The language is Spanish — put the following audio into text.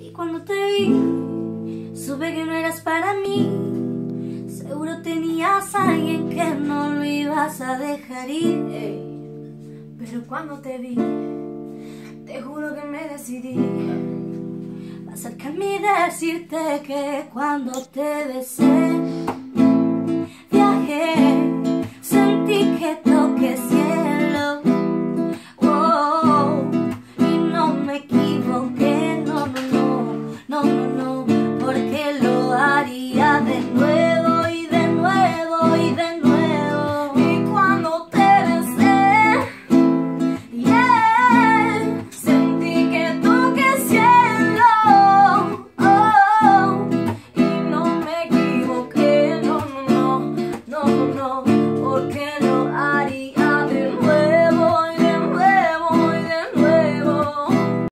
Y cuando te vi, supe que no eras para mí. Seguro tenías a alguien que no lo ibas a dejar ir. Pero cuando te vi, te juro que me decidí acercarme y decirte que cuando te besé equivoqué, no, no, no, no, no, no, porque lo haría de nuevo.